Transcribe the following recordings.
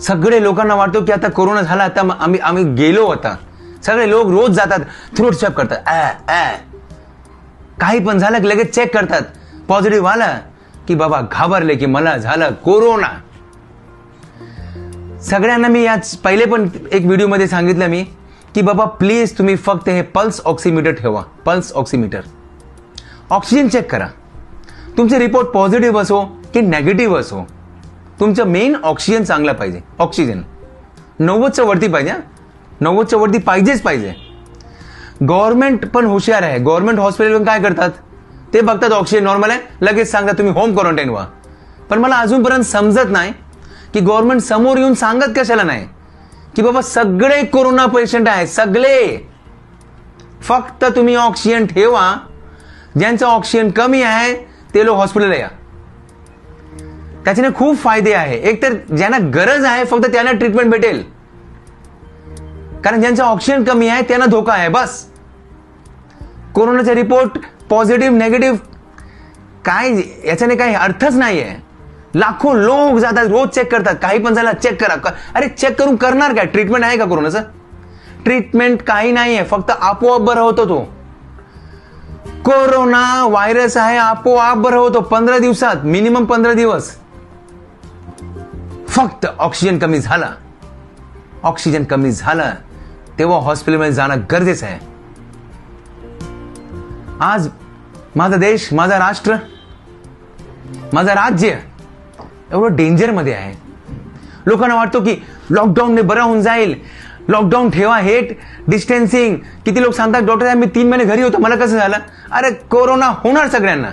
सगळे लोकांना वाटतो की आता कोरोना झाला आता आम्ही आम्ही गेलो आता. सगळे लोक रोज जातात थ्रोट चेक करतात. ऍ, ऍ. काही पण झालं की लगेच चेक करतात. पॉझिटिव्ह आला की बाबा घाबरले की मला झालं कोरोना. सगळ्यांना मी याच पहिले पण एक व्हिडिओमध्ये सांगितलं मी की बाबा प्लीज तुम्ही फक्त हे पल्स ऑक्सिमीटर ठेवा. पल्स ऑक्सिमीटर ऑक्सिजन चेक करा. तुमचे रिपोर्ट पॉझिटिव्ह असो की नेगेटिव्ह असो तुमचं मेन ऑक्सिजन चांगला पाहिजे. ऑक्सिजन नव्वदच्या वरती पाहिजे नव्वदच्या वरती पाहिजेच पाहिजे. गव्हर्नमेंट पण हुशार आहे. गव्हर्नमेंट हॉस्पिटल काय करतात? ते बघतात ऑक्सिजन नॉर्मल आहे. लगेच सांगतात तुम्ही होम क्वारंटाईन व्हा. पण मला अजूनपर्यंत समजत नाही की गव्हर्नमेंट समोर येऊन सांगत कशाला नाही? की बाबा सगळे कोरोना पेशंट आहे सगळे. फक्त तुम्ही ऑक्सिजन ठेवा. ज्यांचं ऑक्सिजन कमी आहे ते लोक हॉस्पिटलला या. त्याच्याने खूप फायदे आहे. एक तर ज्यांना गरज आहे फक्त त्यांना ट्रीटमेंट भेटेल. कारण ज्यांचं ऑक्सिजन कमी आहे त्यांना धोका आहे बस. कोरोनाचा रिपोर्ट पॉझिटिव्ह नेगेटिव्ह काय याच्याने काही अर्थच नाही आहे लाखो लोक जातात रोज चेक करतात. काही पण झालं चेक करा. अरे चेक करून करणार काय? ट्रीटमेंट आहे का कोरोनाचं? ट्रीटमेंट काही नाही आहे फक्त आपोआप बरं होतो तो. कोरोना व्हायरस आहे आपोआप बरं होतो. पंधरा दिवसात मिनिमम पंधरा दिवस. फक्त ऑक्सिजन कमी झाला. ऑक्सिजन कमी झालं तेव्हा हॉस्पिटलमध्ये जाणं गरजेचं आहे. आज माझा देश माझा राष्ट्र माझं राज्य एवढं डेंजरमध्ये आहे. लोकांना वाटतो की लॉकडाऊनने बरं होऊन जाईल. लॉकडाऊन ठेवा हेट डिस्टन्सिंग किती लोक सांगतात डॉक्टर मी तीन महिने घरी होतो मला कसं झालं? अरे कोरोना होणार सगळ्यांना.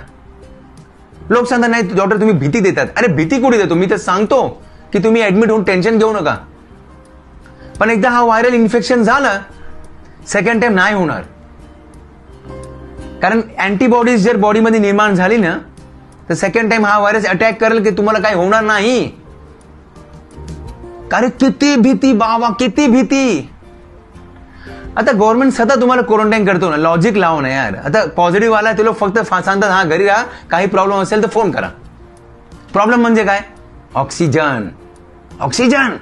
लोक सांगतात नाही डॉक्टर तुम्ही भीती देतात. अरे भीती कुठे देतो? मी तर सांगतो. की तुम्ही ऍडमिट होऊन टेन्शन घेऊ नका. पण एकदा हा व्हायरल इन्फेक्शन झालं सेकंड टाइम नाही होणार. कारण अँटीबॉडीज जर बॉडीमध्ये निर्माण झाली ना तर सेकंड टाइम हा व्हायरस अटॅक करेल की तुम्हाला काही होणार नाही. कारण किती भीती बाबा किती भीती. आता गव्हर्नमेंट सतत तुम्हाला क्वारंटाईन करतो ना लॉजिक लावू ना यार. आता पॉझिटिव्ह आला ते लोक फक्त सांगतात हा घरी राहा काही प्रॉब्लेम असेल तर फोन करा. प्रॉब्लेम म्हणजे काय? ऑक्सिजन ऑक्सिजन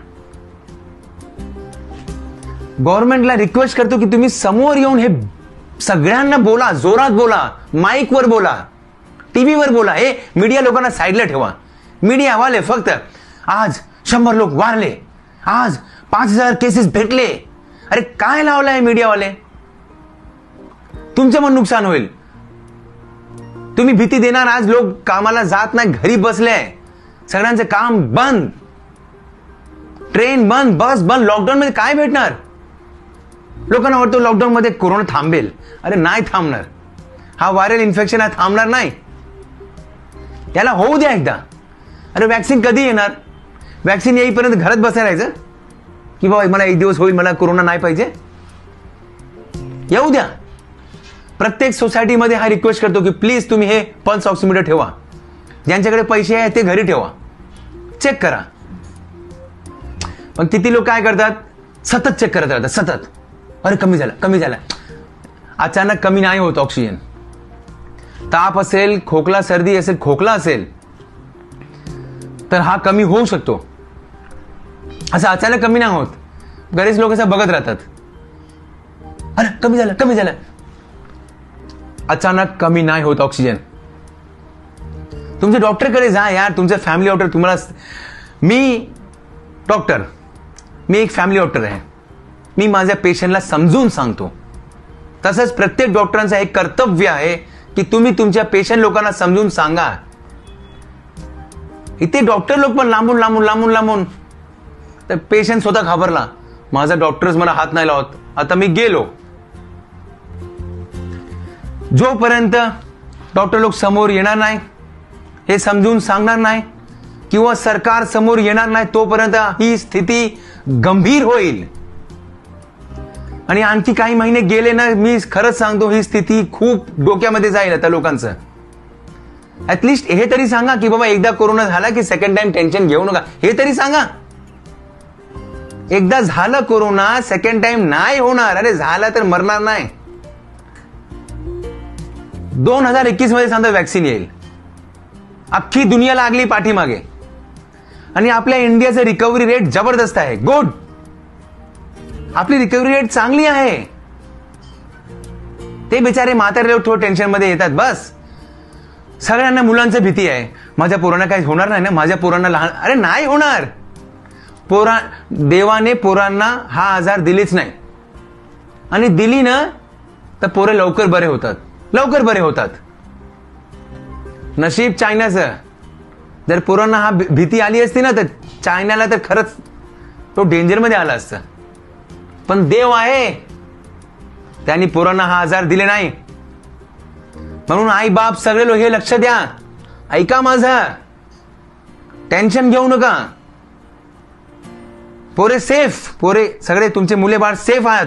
गव्हर्नमेंटला रिक्वेस्ट करतो की तुम्ही समोर येऊन हे सगळ्यांना बोला जोरात बोला माईकवर बोला टीव्हीवर बोला. हे मीडिया लोकांना साईडला ठेवा. मीडिया वाले फक्त आज शंभर लोक वारले आज पाच हजार केसेस भेटले. अरे काय लावलंय मीडियावाले तुमचं पण नुकसान होईल. तुम्ही भीती देणार आज लोक कामाला जात नाही घरी बसले. सगळ्यांचं काम बंद. ट्रेन बंद बस बंद लॉकडाऊन मध्ये काय भेटणार? लोकांना वाटतं लॉकडाऊन मध्ये कोरोना थांबेल. अरे नाही थांबणार. हा व्हायरल इन्फेक्शन हा थांबणार नाही. याला होऊ द्या एकदा. अरे वॅक्सिन कधी येणार? वॅक्सिन येईपर्यंत घरात बसायला की बाबा मला एक दिवस होईल मला कोरोना नाही पाहिजे? येऊ द्या. प्रत्येक सोसायटीमध्ये हा रिक्वेस्ट करतो की प्लीज तुम्ही हे पल्स ऑक्सिमीटर ठेवा. ज्यांच्याकडे पैसे आहे ते घरी ठेवा. चेक करा. पण किती लोक काय करतात? सतत चेक करत राहतात सतत. अरे कमी झालं कमी झालं. अचानक कमी नाही होत ऑक्सिजन ताप असेल खोकला सर्दी असेल खोकला असेल तर हा कमी होऊ शकतो. असं अचानक कमी नाही होत. बरेच लोक असं बघत राहतात. अरे कमी झालं कमी झालं. अचानक कमी नाही होत ऑक्सिजन तुमच्या डॉक्टरकडे जा यार तुमचं फॅमिली डॉक्टर तुम्हाला मी डॉक्टर मी एक फॅमिली डॉक्टर आहे. मी माझ्या पेशंटला समजून सांगतो. तसंच प्रत्येक डॉक्टरांचं एक कर्तव्य आहे की तुम्ही तुमच्या पेशंट लोकांना समजून सांगा. इथे डॉक्टर लोक पण लांबून लांबून लांबून लांबून. तर पेशंट स्वतः घाबरला. माझा डॉक्टरच मला हात नाही लावत. आता मी गेलो. जोपर्यंत डॉक्टर लोक समोर येणार नाही हे समजून सांगणार नाही किंवा सरकार समोर येणार नाही तोपर्यंत ही स्थिती गंभीर होईल. आणि आणखी काही महिने गेले ना मी खरंच सांगतो ही स्थिती खूप डोक्यामध्ये जाईल आता लोकांचं. ऍटलिस्ट हे तरी सांगा की बाबा एकदा कोरोना झाला की सेकंड टाइम टेन्शन घेऊ नका. हे तरी सांगा. एकदा झालं कोरोना सेकंड टाइम नाही होणार. अरे झाला तर मरणार नाही. दोन हजार एकवीसमध्ये सांगता वॅक्सिन येईल. अख्खी दुनिया लागली पाठीमागे. आणि आपल्या इंडियाचं रिकव्हरी रेट जबरदस्त आहे. गुड आपली रिकव्हरी रेट चांगली आहे. ते बिचारे म्हातारे लोक थोडं टेन्शनमध्ये येतात बस. सगळ्यांना मुलांचं भीती आहे. माझ्या पोरांना काही होणार नाही ना? माझ्या पोरांना लहान अरे नाही होणार. पोरा देवाने पोरांना हा आजार दिलीच नाही. आणि दिली ना तर पोरे लवकर बरे होतात. लवकर बरे होतात. नशीब चायनाचं. जर पोरांना हा भी- भीती आली असती ना तर चायनाला तर खरंच तो डेंजरमध्ये आला असता. पण देव आहे. त्यांनी पोरांना हा आजार दिले नाही. म्हणून आई बाप सगळे लोक हे लक्ष द्या. ऐका माझं. टेन्शन घेऊ नका. पोरे सेफ पोरे सगळे तुमचे मुले बाळ सेफ आहात.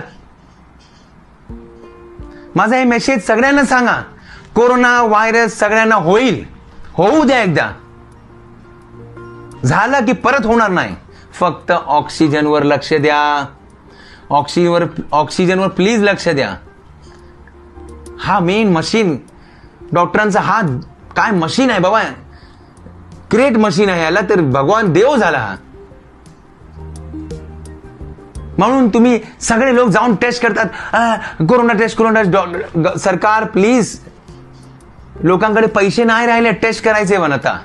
माझा हे मेसेज सगळ्यांना सांगा. कोरोना व्हायरस सगळ्यांना होईल. होऊ द्या एकदा. झालं की परत होणार नाही. फक्त ऑक्सिजनवर लक्ष द्या. ऑक्सिजनवर ऑक्सिजनवर प्लीज लक्ष द्या. हा मेन मशीन डॉक्टरांचा हा काय मशीन आहे बाबा? ग्रेट मशीन आहे याला तर भगवान देव झाला हा. म्हणून तुम्ही सगळे लोक जाऊन टेस्ट करतात. कोरोना टेस्ट कोरोना टेस्ट सरकार प्लीज लोकांकडे पैसे नाही राहिले टेस्ट करायचे पण आता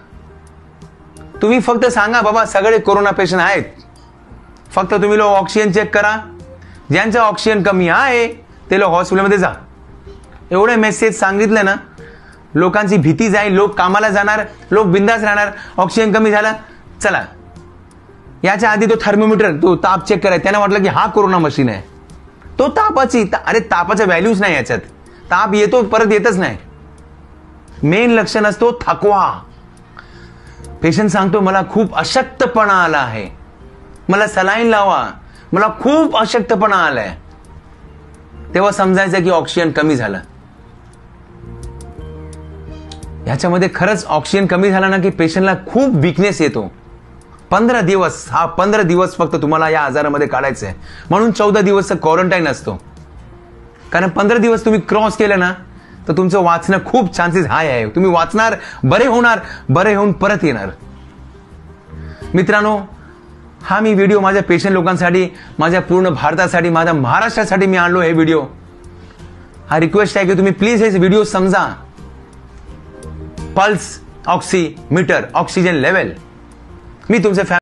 तुम्ही फक्त सांगा बाबा सगळे कोरोना पेशंट आहेत. फक्त तुम्ही लोक ऑक्सिजन चेक करा. ज्यांचं ऑक्सिजन कमी आहे ते लोक हॉस्पिटलमध्ये जा. एवढे मेसेज सांगितलं ना लोकांची भीती जाईल लोक कामाला जाणार लोक बिंदास राहणार ऑक्सिजन कमी झाला चला. याच्या आधी तो थर्मोमीटर तो ताप चेक करायचा. त्यांना वाटलं की हा कोरोना मशीन आहे. तो तापाची ता- अरे तापाचा व्हॅल्यूच नाही याच्यात. ताप येतो परत येतच नाही. मेन लक्षण असतो थकवा. पेशंट सांगतो मला खूप अशक्तपणा आला आहे. मला सलाईन लावा. मला खूप अशक्तपणा आलाय. तेव्हा समजायचं की ऑक्सिजन कमी झालं. ह्याच्यामध्ये खरंच ऑक्सिजन कमी झाला ना की पेशंटला खूप विकनेस येतो. पंधरा दिवस हा पंधरा दिवस फक्त तुम्हाला या आजारामध्ये काढायचं आहे म्हणून चौदा दिवसचा क्वारंटाईन असतो. कारण पंधरा दिवस तुम्ही क्रॉस केलं ना तर तुमचं वाचणं खूप चान्सेस हाय आहे. तुम्ही वाचणार बरे होणार बरे होऊन परत येणार. मित्रांनो हा मी व्हिडिओ माझ्या पेशंट लोकांसाठी माझ्या पूर्ण भारतासाठी माझ्या महाराष्ट्रासाठी मी आणलो हे व्हिडिओ हा रिक्वेस्ट आहे की तुम्ही प्लीज हे व्हिडिओ समजा. Pulse oxy metre oxygen level मी तुमचे फॅ